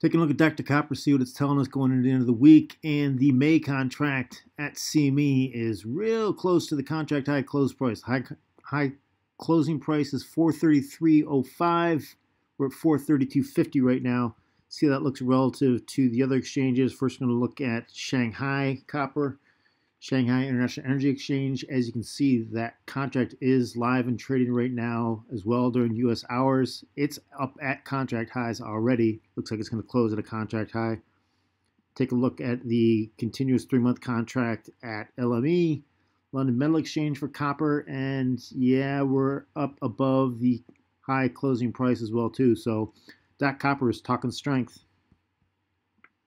Taking a look at Dr. Copper, see what it's telling us going into the end of the week. And the May contract at CME is real close to the contract high close price. High, high closing price is 433.05. We're at 432.50 right now. See how that looks relative to the other exchanges. First, we're going to look at Shanghai Copper. Shanghai International Energy Exchange. As you can see, that contract is live and trading right now as well during U.S. hours. It's up at contract highs already. Looks like it's going to close at a contract high. Take a look at the continuous three-month contract at LME, London Metal Exchange for copper, and yeah, we're up above the high closing price as well too. So that copper is talking strength.